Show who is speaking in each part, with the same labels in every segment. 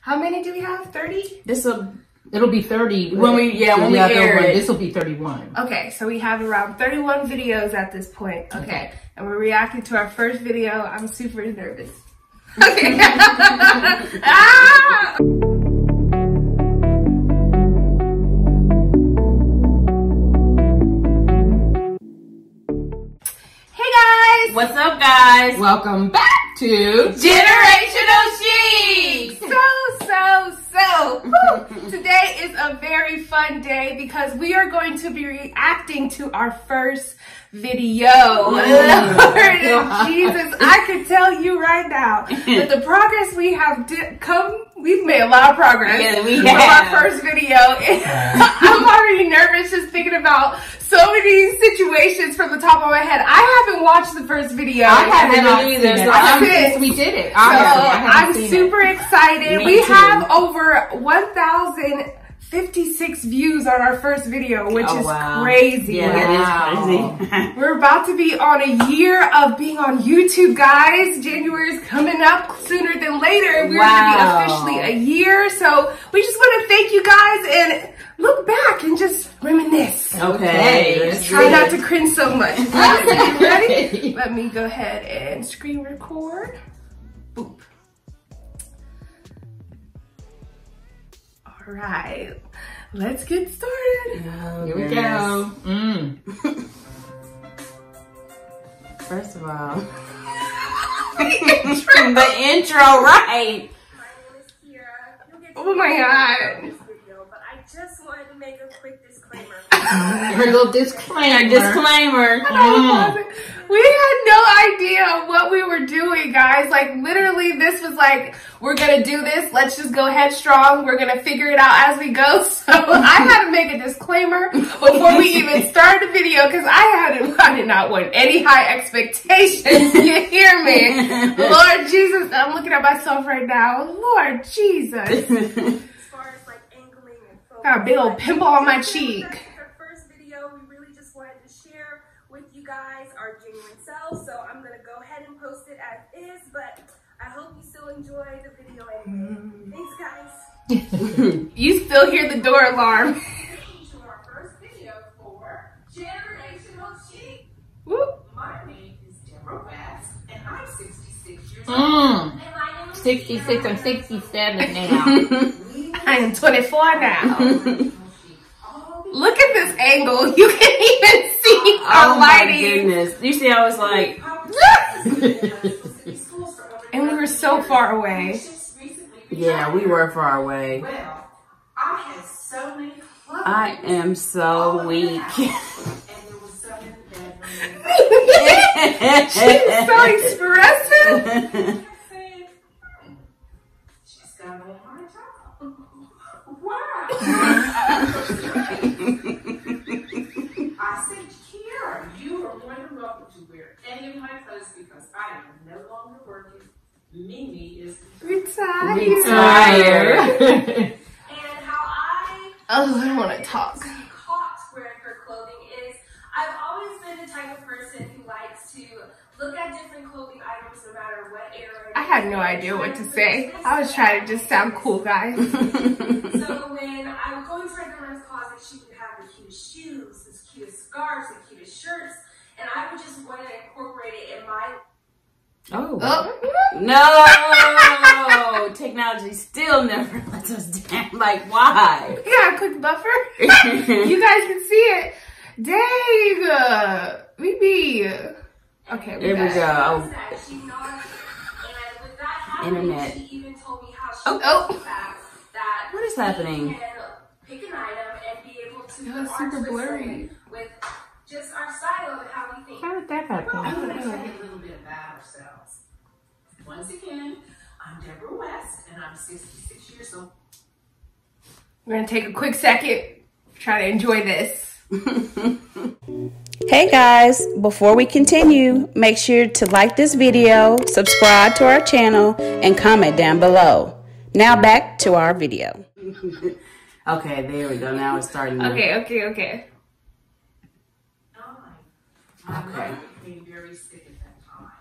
Speaker 1: How many do we have? 30?
Speaker 2: This will
Speaker 3: It'll be 30.
Speaker 2: When we- yeah, when we air
Speaker 3: one,
Speaker 2: it.
Speaker 3: This will be 31.
Speaker 1: Okay, so we have around 31 videos at this point. Okay, and we're reacting to our first video. I'm super nervous. Okay. ah! Hey guys!
Speaker 2: What's up, guys?
Speaker 3: Welcome back to
Speaker 2: Generational Chic.
Speaker 1: So, so, so, whew, today is a very fun day because we are going to be reacting to our first video. Lord Jesus, I can tell you right now that the progress we have di- come, we've made a lot of progress
Speaker 2: Yeah, we
Speaker 1: from
Speaker 2: have.
Speaker 1: our first video. I'm already nervous just thinking about so many situations from the top of my head. I haven't watched the first video.
Speaker 3: I haven't
Speaker 2: either,
Speaker 3: it.
Speaker 2: so
Speaker 3: I'm- we did it.
Speaker 1: So
Speaker 3: Honestly,
Speaker 1: I'm
Speaker 3: seen it.
Speaker 1: super excited.
Speaker 2: Me
Speaker 1: we
Speaker 2: too.
Speaker 1: have over 1,056 views on our first video, which
Speaker 2: Oh,
Speaker 1: is
Speaker 2: wow.
Speaker 1: crazy.
Speaker 2: Yeah,
Speaker 3: Wow.
Speaker 2: that is crazy.
Speaker 1: We're about to be on a year of being on YouTube, guys. January is coming up sooner than later. We're
Speaker 2: Wow.
Speaker 1: gonna be officially a year. So we just want to thank you guys and look back and just reminisce.
Speaker 2: okay. let's
Speaker 1: Try not to cringe so much. Ready? Let me go ahead and screen record. Boop. Right, let's get started.
Speaker 2: Oh,
Speaker 3: Here we go. Mm.
Speaker 2: First of all, the intro, right?
Speaker 4: My name is Kira. You'll get to
Speaker 1: Oh my God.
Speaker 4: this video, but I just wanted to make a quick disclaimer.
Speaker 3: Her little disclaimer.
Speaker 2: Disclaimer.
Speaker 3: Mm.
Speaker 1: We had no idea what we were doing, guys. Like literally, this was like, we're gonna do this. Let's just go headstrong. We're gonna figure it out as we go. So I had to make a disclaimer before we even started the video because I hadn't, I did not want any high expectations. You hear me? Lord Jesus, I'm looking at myself right now. Lord Jesus,
Speaker 4: As far as like angling and focus.
Speaker 1: Got a big old pimple on my cheek.
Speaker 4: that Our first video, we really just wanted to share with you guys our genuine selves. So I'm gonna go ahead and post it as is, but I hope you still enjoy the video anyway. Thanks, guys.
Speaker 1: You still hear the door alarm.
Speaker 5: to our first video for Generational Chic.
Speaker 1: Whoop.
Speaker 5: My name is Deborah West, and I'm 66 years old.
Speaker 3: Mm.
Speaker 5: And my name is
Speaker 3: 66, I'm 67 now.
Speaker 1: I am 24 now. Look at this angle. You can even see our
Speaker 2: Oh my
Speaker 1: lighting.
Speaker 2: goodness. You see, I was like,
Speaker 1: And we were so far away.
Speaker 2: yeah, we were far away.
Speaker 5: Well, I had so many.
Speaker 2: I am so weak.
Speaker 5: And there was some in the bedroom.
Speaker 1: She's so expressive.
Speaker 5: I said, "Hmm, she's got a hard job. Why? I said, Kiara, you are more than welcome to wear any of my clothes because I am no longer working. Mimi is
Speaker 1: Retired.
Speaker 2: Retired.
Speaker 4: And how I
Speaker 1: Oh, I don't want to talk.
Speaker 4: caught wearing her clothing is I've always been the type of person who likes to look at different clothing items no matter what era.
Speaker 1: I had no idea what to say. I was trying to just sound cool, guys.
Speaker 4: So when I would go inside the men's closet, she would have the cutest shoes, the cutest scarves, the cutest shirts, and I would just want to incorporate it in my
Speaker 3: Oh.
Speaker 1: Oh.
Speaker 2: no! Technology still never lets us down. Like, why?
Speaker 1: We got a quick buffer. you guys can see it. Dang. We be. Okay, we
Speaker 2: There we
Speaker 1: got
Speaker 2: go.
Speaker 4: clothes oh. not. And with that happening,
Speaker 2: Internet.
Speaker 4: she even told me how she
Speaker 1: Oh,
Speaker 4: oh,
Speaker 1: oh.
Speaker 4: the fact that
Speaker 2: What is happening?
Speaker 4: can pick an item and be able to
Speaker 1: It
Speaker 4: put
Speaker 1: super blurry.
Speaker 4: with just our style and how we think.
Speaker 3: How did that happen?
Speaker 5: I'm going to tell you a little bit about ourselves. Once again, I'm Deborah West, and I'm 66 years old.
Speaker 1: We're gonna take a quick second, try to enjoy this.
Speaker 6: Hey guys, before we continue, make sure to like this video, subscribe to our channel, and comment down below. Now back to our video.
Speaker 2: Okay, there we go. Now it's starting. to-
Speaker 1: Okay, okay, okay.
Speaker 2: Okay.
Speaker 5: being very sick at that time.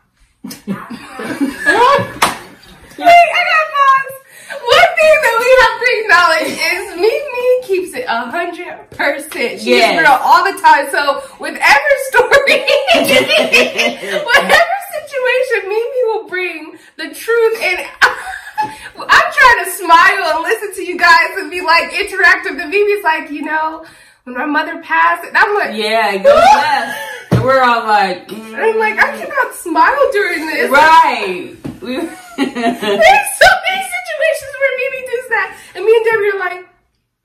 Speaker 1: Wait, I got pause. One thing that we have to acknowledge is Mimi keeps it a hundred percent. She's
Speaker 2: yes.
Speaker 1: real all the time. So with every story, whatever situation, Mimi will bring the truth and. I'm trying to smile and listen to you guys and be like interactive. The Mimi's like, you know, when my mother passed, and I'm like,
Speaker 2: Yeah, go left. And we're all like, mm,
Speaker 1: I'm like, I cannot smile during this.
Speaker 2: right. We,
Speaker 1: There's so many situations where Mimi does that, and me and Debbie are like.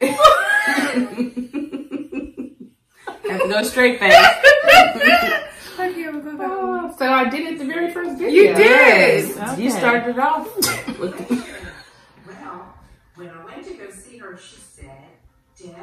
Speaker 2: have to go straight face.
Speaker 1: I can't go that way.
Speaker 3: Oh, so I did it the very first video.
Speaker 1: You did.
Speaker 2: Yes, You started off with
Speaker 5: Well, when I went to go see her, she said, Deb,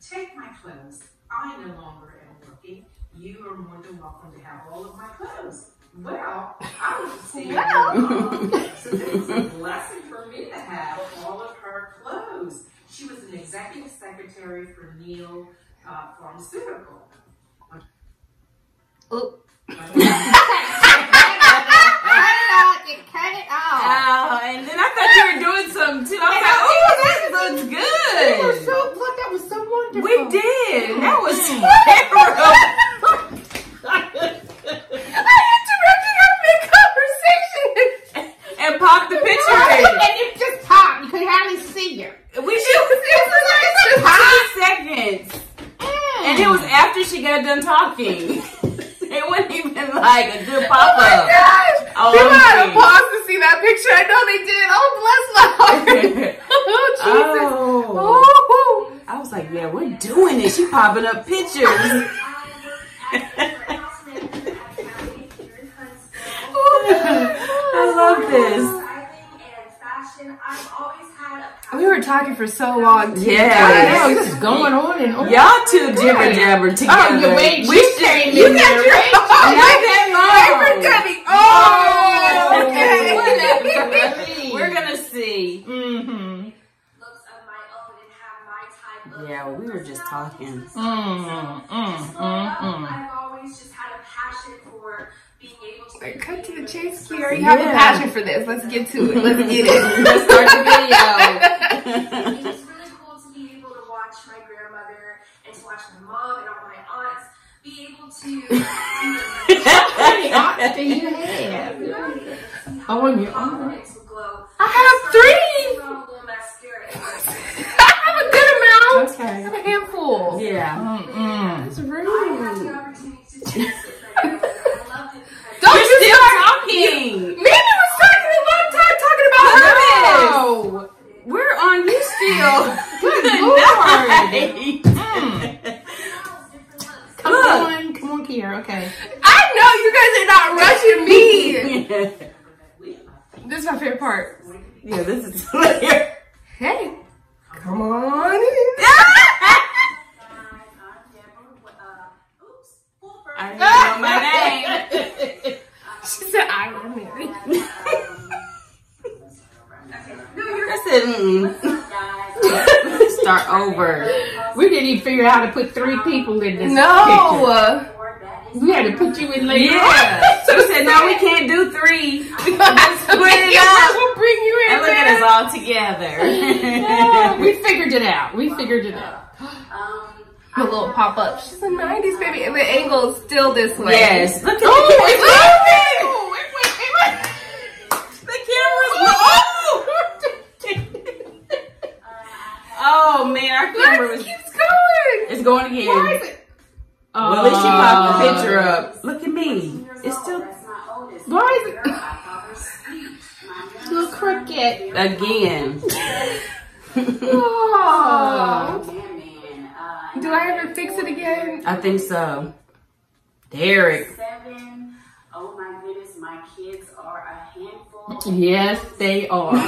Speaker 5: take my clothes. I no longer am working. You are more than welcome to have all of my clothes. Well, I to see
Speaker 1: Well.
Speaker 5: so it was a blessing for me to have all of her clothes. She was an executive secretary for Neil uh, Pharmaceutical.
Speaker 1: Oh.
Speaker 3: Cut it off.
Speaker 2: oh, and then I thought you were doing something too. I was like, oh, this looks good.
Speaker 3: so, look, that was so wonderful.
Speaker 2: We did. That was
Speaker 3: Mm.
Speaker 2: terrible.
Speaker 1: I interrupted our mid conversation.
Speaker 2: And popped the picture
Speaker 3: and
Speaker 2: in.
Speaker 3: it just popped. You could hardly see her.
Speaker 2: We should it was like two seconds. And it was after she got done talking. It wasn't even like a good pop
Speaker 1: Oh my
Speaker 2: up.
Speaker 1: gosh!
Speaker 2: Oh,
Speaker 1: People
Speaker 2: I'm
Speaker 1: had to
Speaker 2: seeing.
Speaker 1: pause to see that picture. I know they did. Oh, bless my heart. oh, Jesus.
Speaker 2: Oh.
Speaker 1: Oh.
Speaker 2: I was like, yeah, we're doing it. She popping up pictures. I love this.
Speaker 1: We were talking for so long. Too,
Speaker 2: Yes.
Speaker 3: Oh, this is going on and on.
Speaker 2: Y'all two jibber jabber together.
Speaker 3: Oh, the way
Speaker 2: we should,
Speaker 3: came
Speaker 2: you
Speaker 3: in
Speaker 2: got
Speaker 3: there,
Speaker 2: your
Speaker 3: right?
Speaker 2: not that long.
Speaker 1: Paper cutting. Oh, okay.
Speaker 2: We're gonna see.
Speaker 3: Mm-hmm.
Speaker 2: Yeah, we were just talking.
Speaker 3: Mm, mm, mm, mm.
Speaker 4: I've always just had a passion for being able to
Speaker 1: Like, Cut to the chase, Kiara. You have
Speaker 2: Yeah.
Speaker 1: a passion for this. Let's get to it. Let's get it.
Speaker 2: Let's start the video.
Speaker 4: It was really cool to be able to watch my grandmother and to watch my mom and all my aunts be able to.
Speaker 3: How many aunts do you have? Oh, and your aunt.
Speaker 4: confidence would glow.
Speaker 1: I have three.
Speaker 4: From a little mascara.
Speaker 1: I have a good amount. I
Speaker 3: Okay.
Speaker 1: have a handful.
Speaker 2: Yeah.
Speaker 3: Mm-mm.
Speaker 1: It's
Speaker 4: I had
Speaker 1: rude.
Speaker 4: the opportunity to taste it. right now, and I loved it because
Speaker 1: Don't
Speaker 2: You're
Speaker 1: you
Speaker 2: still
Speaker 1: start.
Speaker 2: talking.
Speaker 1: Mimi was talking a long time talking about her.
Speaker 2: No. We're on you still. Good
Speaker 3: Lord.
Speaker 2: night.
Speaker 3: Come on, come on, Kiara. Okay.
Speaker 1: I know you guys are not rushing me. This is my favorite part.
Speaker 2: yeah, this is
Speaker 1: Hey, come on in.
Speaker 2: I didn't know my name.
Speaker 1: She said, I am Mary.
Speaker 2: I said, mm. Start over.
Speaker 3: We didn't even figure out how to put three people in this picture.
Speaker 1: No.
Speaker 3: We had to put you in later
Speaker 2: Yeah. So we said, no, we can't do three.
Speaker 1: Split it
Speaker 2: up.
Speaker 1: We'll bring you in.
Speaker 2: And look at us all together.
Speaker 3: on. we figured it out. We figured it out.
Speaker 1: Um, the little pop up. She's a 90s baby. And the angle is still this way.
Speaker 2: yes. Look at
Speaker 1: Oh,
Speaker 2: again.
Speaker 1: Oh. Do I ever fix it again?
Speaker 2: I think so. Derek.
Speaker 7: Seven. Oh my goodness, my kids are a handful.
Speaker 3: Yes, they are.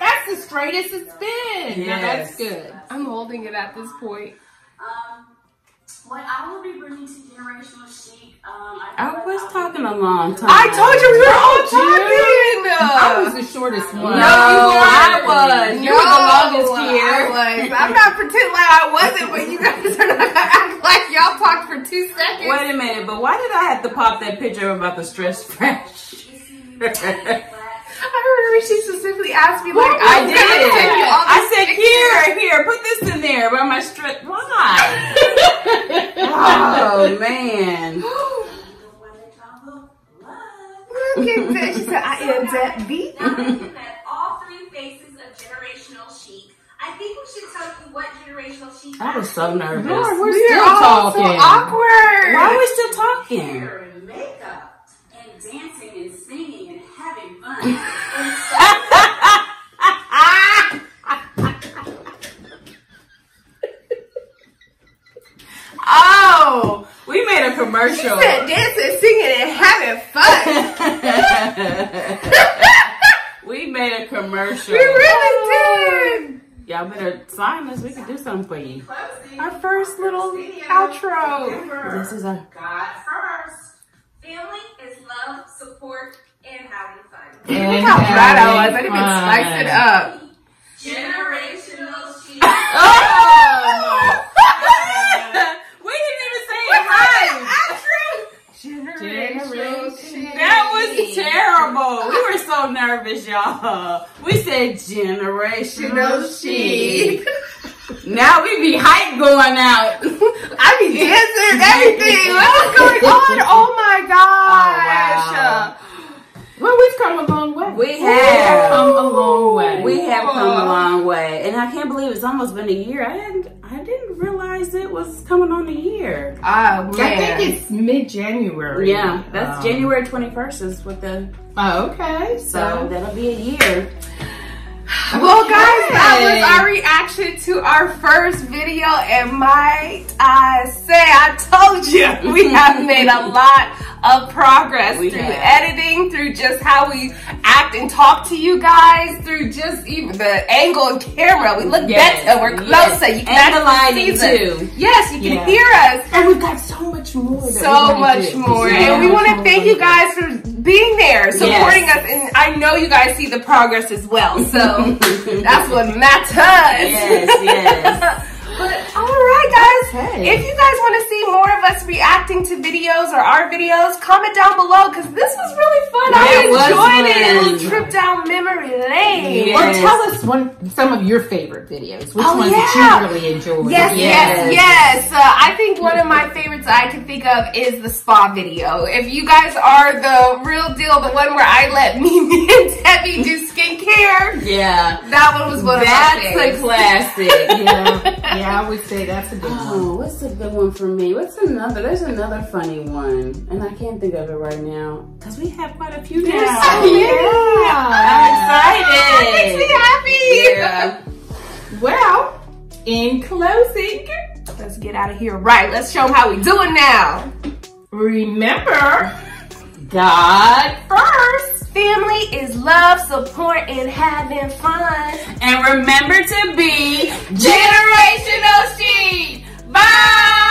Speaker 3: That's the straightest it's been. Now that's
Speaker 2: Yes.
Speaker 3: good.
Speaker 1: holding it at this point.
Speaker 7: Um, what I will be bringing to generational chic. Um, I,
Speaker 2: I
Speaker 7: feel like
Speaker 2: was
Speaker 7: I'll
Speaker 2: talking a long time.
Speaker 1: I told you we were all
Speaker 3: Told you.
Speaker 1: talking.
Speaker 3: I was the shortest one.
Speaker 2: No, I was. You were the longest
Speaker 1: No,
Speaker 2: here.
Speaker 1: I was. I'm not pretending like I wasn't, but you guys are not gonna act like y'all talked for two seconds.
Speaker 2: Wait a minute, but why did I have to pop that picture about the stress fresh?
Speaker 1: I remember she specifically asked me like,
Speaker 2: I did.
Speaker 1: gonna send
Speaker 2: I said,
Speaker 1: pictures.
Speaker 2: Here, here, put this in there by my strip. Why? oh man.
Speaker 1: Look at that. She said, I am that beat.
Speaker 7: Now that you've met all three faces of generational chic, I think we should tell you what generational chic
Speaker 2: I was so nervous.
Speaker 3: Lord, we're
Speaker 1: We're
Speaker 3: still
Speaker 1: all so
Speaker 3: talking.
Speaker 1: awkward.
Speaker 2: Why are we still talking? Oh, we made a commercial.
Speaker 1: She said dancing, singing, and having fun.
Speaker 2: we made a commercial.
Speaker 1: we really did.
Speaker 2: Y'all better sign us. We can do something for you.
Speaker 5: Closing.
Speaker 1: Our first little
Speaker 5: Video.
Speaker 1: outro.
Speaker 5: Remember,
Speaker 2: This is a
Speaker 5: God first.
Speaker 4: Family is love, support, and having fun.
Speaker 1: Look oh
Speaker 3: And
Speaker 1: how bad I was. I didn't even spice it up.
Speaker 7: generational chic.
Speaker 2: Oh! we didn't even say it right.
Speaker 1: Generational shit.
Speaker 2: That was terrible. We were so nervous, y'all. We said generational shit. Now we be hype going out.
Speaker 1: I be dancing everything. What was going on? Oh my oh, gosh.
Speaker 2: Oh,
Speaker 3: Well, we've come a long way.
Speaker 2: We have.
Speaker 3: come a long way.
Speaker 2: We have come a long way, and I can't believe it's almost been a year. I didn't, I didn't realize it was coming on a year.
Speaker 1: Oh
Speaker 3: I think it's mid-January.
Speaker 2: Yeah, that's
Speaker 3: Um,
Speaker 2: January twenty first is what the
Speaker 3: Oh, okay.
Speaker 2: so
Speaker 3: So,
Speaker 2: that'll be a year.
Speaker 1: Well, guys, that was our reaction to our first video, and might I say, I told you we have made a lot of progress
Speaker 2: We
Speaker 1: through
Speaker 2: have.
Speaker 1: editing, through just how we act and talk to you guys, through just even the angle of camera. We look
Speaker 2: Yes,
Speaker 1: better, we're
Speaker 2: yes.
Speaker 1: closer. You can
Speaker 2: And the
Speaker 1: actually
Speaker 2: lighting,
Speaker 1: see us.
Speaker 2: too.
Speaker 1: Yes, you can
Speaker 3: Yeah.
Speaker 1: hear us.
Speaker 3: and we've got so much more. that
Speaker 1: so
Speaker 3: wanna
Speaker 1: much
Speaker 3: do.
Speaker 1: more.
Speaker 3: So
Speaker 1: and we want to thank you guys for being there, supporting
Speaker 2: Yes.
Speaker 1: us. And I know you guys see the progress as well. So that's what matters.
Speaker 2: Yes, yes.
Speaker 1: But all right, guys.
Speaker 3: Okay.
Speaker 1: If you guys want to see more of us reacting to videos or our videos, comment down below because this was really fun.
Speaker 2: It
Speaker 1: I
Speaker 2: was
Speaker 1: enjoyed it. A little trip down memory lane.
Speaker 2: Yeah.
Speaker 3: Or tell us one some of your favorite videos. Which
Speaker 1: Oh,
Speaker 3: ones
Speaker 1: yeah.
Speaker 3: that you really enjoyed?
Speaker 1: Yes,
Speaker 2: Yes.
Speaker 1: yes, yes. Uh, I think one of my favorites I can think of is the spa video. If you guys are the real deal, the one where I let Mimi and Debbie do skincare,
Speaker 2: Yeah,
Speaker 1: that one was one of my
Speaker 2: that's a
Speaker 1: favorites.
Speaker 2: classic.
Speaker 3: yeah, yeah, I would say that's a good oh, one.
Speaker 2: Oh, what's a good one for me? What's another? There's another funny one, and I can't think of it right now because we have quite a few now. Yeah. I'm excited.
Speaker 1: Makes me happy.
Speaker 2: Yeah.
Speaker 3: Well, in closing,
Speaker 1: Let's get out of here. Right, let's show them how we doing now.
Speaker 3: remember
Speaker 2: God
Speaker 1: First, family is love, support, and having fun.
Speaker 2: And remember to be generational chic. Bye.